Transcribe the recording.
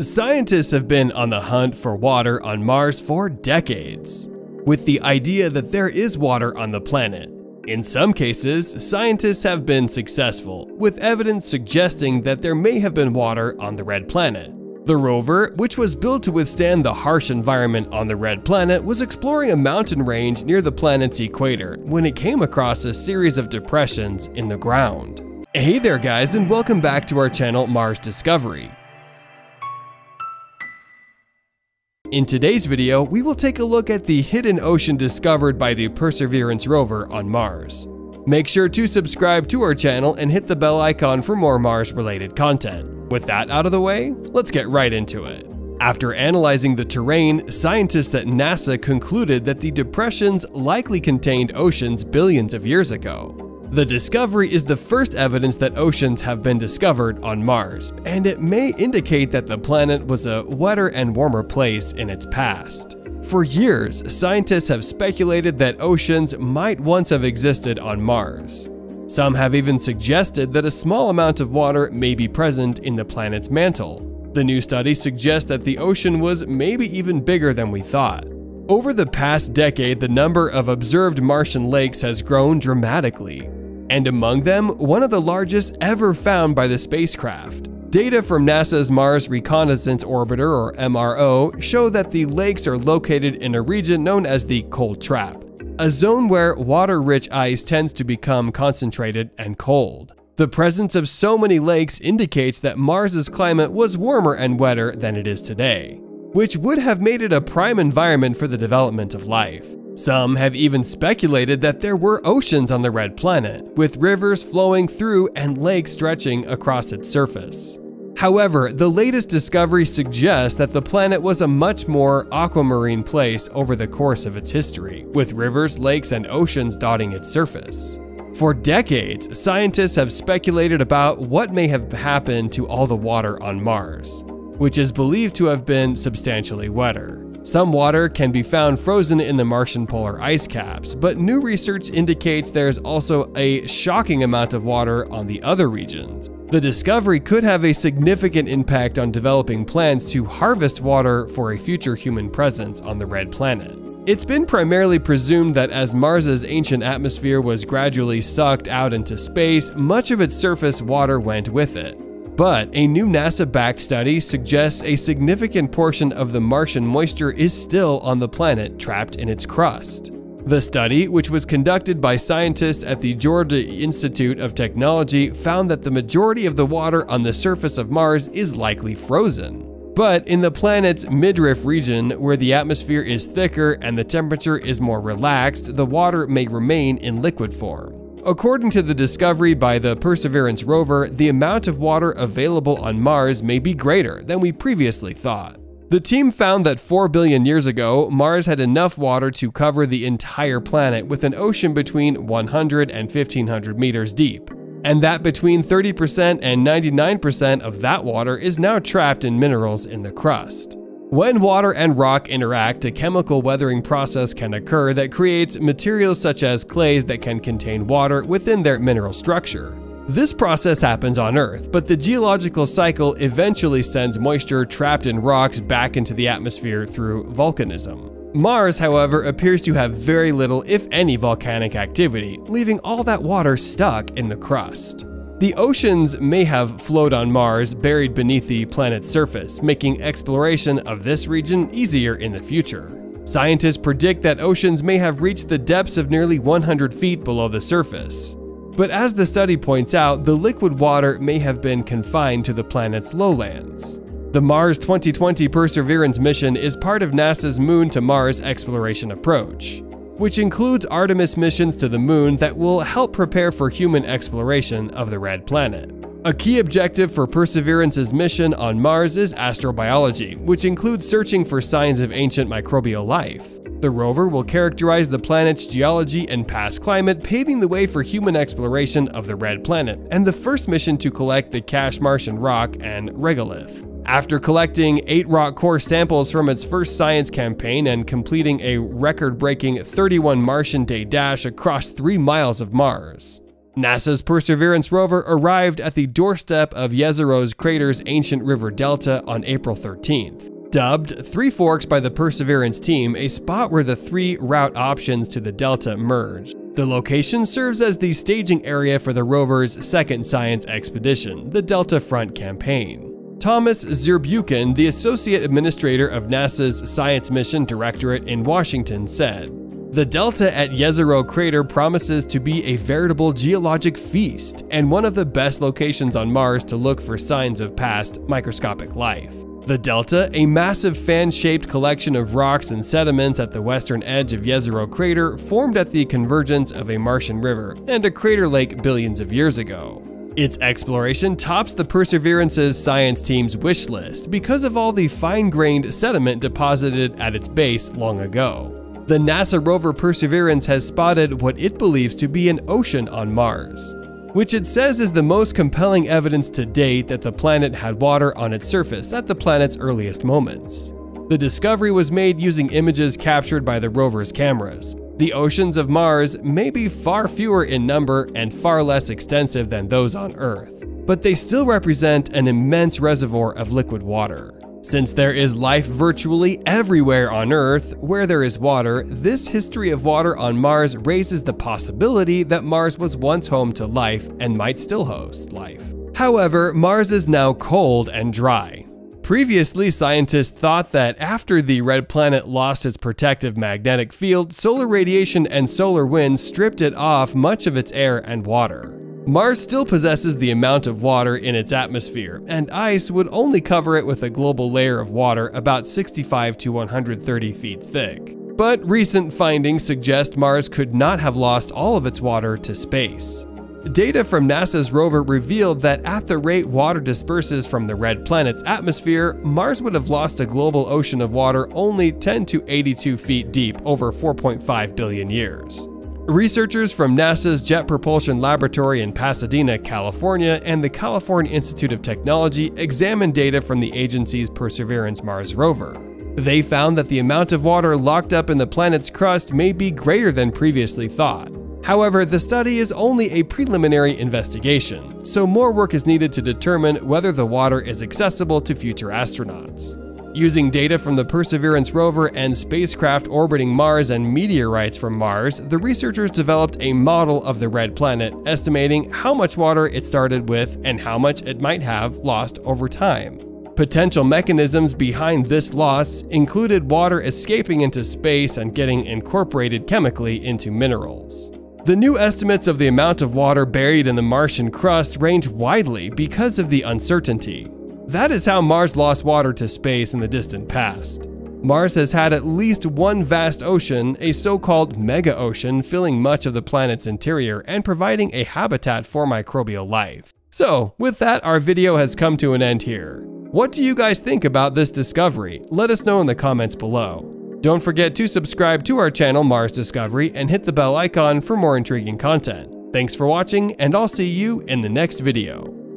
Scientists have been on the hunt for water on Mars for decades, with the idea that there is water on the planet. In some cases, scientists have been successful, with evidence suggesting that there may have been water on the red planet. The rover, which was built to withstand the harsh environment on the red planet, was exploring a mountain range near the planet's equator when it came across a series of depressions in the ground. Hey there guys and welcome back to our channel Mars Discovery. In today's video, we will take a look at the hidden ocean discovered by the Perseverance rover on Mars. Make sure to subscribe to our channel and hit the bell icon for more Mars-related content. With that out of the way, let's get right into it. After analyzing the terrain, scientists at NASA concluded that the depressions likely contained oceans billions of years ago. The discovery is the first evidence that oceans have been discovered on Mars, and it may indicate that the planet was a wetter and warmer place in its past. For years, scientists have speculated that oceans might once have existed on Mars. Some have even suggested that a small amount of water may be present in the planet's mantle. The new study suggests that the ocean was maybe even bigger than we thought. Over the past decade, the number of observed Martian lakes has grown dramatically and among them, one of the largest ever found by the spacecraft. Data from NASA's Mars Reconnaissance Orbiter, or MRO, show that the lakes are located in a region known as the Cold Trap, a zone where water-rich ice tends to become concentrated and cold. The presence of so many lakes indicates that Mars's climate was warmer and wetter than it is today, which would have made it a prime environment for the development of life. Some have even speculated that there were oceans on the red planet, with rivers flowing through and lakes stretching across its surface. However, the latest discovery suggests that the planet was a much more aquamarine place over the course of its history, with rivers, lakes, and oceans dotting its surface. For decades, scientists have speculated about what may have happened to all the water on Mars, which is believed to have been substantially wetter. Some water can be found frozen in the Martian polar ice caps, but new research indicates there's also a shocking amount of water on the other regions. The discovery could have a significant impact on developing plans to harvest water for a future human presence on the red planet. It's been primarily presumed that as Mars's ancient atmosphere was gradually sucked out into space, much of its surface water went with it. But a new NASA-backed study suggests a significant portion of the Martian moisture is still on the planet trapped in its crust. The study, which was conducted by scientists at the Georgia Institute of Technology, found that the majority of the water on the surface of Mars is likely frozen. But in the planet's midriff region, where the atmosphere is thicker and the temperature is more relaxed, the water may remain in liquid form. According to the discovery by the Perseverance rover, the amount of water available on Mars may be greater than we previously thought. The team found that 4 billion years ago, Mars had enough water to cover the entire planet with an ocean between 100 and 1500 meters deep, and that between 30% and 99% of that water is now trapped in minerals in the crust. When water and rock interact, a chemical weathering process can occur that creates materials such as clays that can contain water within their mineral structure. This process happens on Earth, but the geological cycle eventually sends moisture trapped in rocks back into the atmosphere through volcanism. Mars, however, appears to have very little, if any, volcanic activity, leaving all that water stuck in the crust. The oceans may have flowed on Mars buried beneath the planet's surface, making exploration of this region easier in the future. Scientists predict that oceans may have reached the depths of nearly 100 feet below the surface. But as the study points out, the liquid water may have been confined to the planet's lowlands. The Mars 2020 Perseverance mission is part of NASA's Moon to Mars exploration approach which includes Artemis missions to the moon that will help prepare for human exploration of the red planet. A key objective for Perseverance's mission on Mars is astrobiology, which includes searching for signs of ancient microbial life. The rover will characterize the planet's geology and past climate, paving the way for human exploration of the red planet, and the first mission to collect the cache Martian rock and regolith. After collecting eight rock core samples from its first science campaign and completing a record breaking 31 Martian day dash across three miles of Mars, NASA's Perseverance rover arrived at the doorstep of Jezero's crater's ancient river delta on April 13th. Dubbed Three Forks by the Perseverance team, a spot where the three route options to the delta merge. The location serves as the staging area for the rover's second science expedition, the Delta Front campaign. Thomas Zurbuchen, the Associate Administrator of NASA's Science Mission Directorate in Washington, said, the delta at Jezero crater promises to be a veritable geologic feast and one of the best locations on Mars to look for signs of past microscopic life. The delta, a massive fan-shaped collection of rocks and sediments at the western edge of Jezero crater, formed at the convergence of a Martian river and a crater lake billions of years ago. Its exploration tops the Perseverance's science team's wish list because of all the fine-grained sediment deposited at its base long ago. The NASA rover Perseverance has spotted what it believes to be an ocean on Mars which it says is the most compelling evidence to date that the planet had water on its surface at the planet's earliest moments. The discovery was made using images captured by the rover's cameras. The oceans of Mars may be far fewer in number and far less extensive than those on Earth, but they still represent an immense reservoir of liquid water. Since there is life virtually everywhere on Earth where there is water, this history of water on Mars raises the possibility that Mars was once home to life and might still host life. However, Mars is now cold and dry. Previously, scientists thought that after the red planet lost its protective magnetic field, solar radiation and solar winds stripped it off much of its air and water. Mars still possesses the amount of water in its atmosphere, and ice would only cover it with a global layer of water about 65 to 130 feet thick. But recent findings suggest Mars could not have lost all of its water to space. Data from NASA's rover revealed that at the rate water disperses from the red planet's atmosphere, Mars would have lost a global ocean of water only 10 to 82 feet deep over 4.5 billion years. Researchers from NASA's Jet Propulsion Laboratory in Pasadena, California, and the California Institute of Technology examined data from the agency's Perseverance Mars rover. They found that the amount of water locked up in the planet's crust may be greater than previously thought. However, the study is only a preliminary investigation, so more work is needed to determine whether the water is accessible to future astronauts. Using data from the Perseverance rover and spacecraft orbiting Mars and meteorites from Mars, the researchers developed a model of the red planet, estimating how much water it started with and how much it might have lost over time. Potential mechanisms behind this loss included water escaping into space and getting incorporated chemically into minerals. The new estimates of the amount of water buried in the Martian crust range widely because of the uncertainty. That is how Mars lost water to space in the distant past. Mars has had at least one vast ocean, a so-called mega-ocean filling much of the planet's interior and providing a habitat for microbial life. So, with that, our video has come to an end here. What do you guys think about this discovery? Let us know in the comments below. Don't forget to subscribe to our channel Mars Discovery and hit the bell icon for more intriguing content. Thanks for watching, and I'll see you in the next video.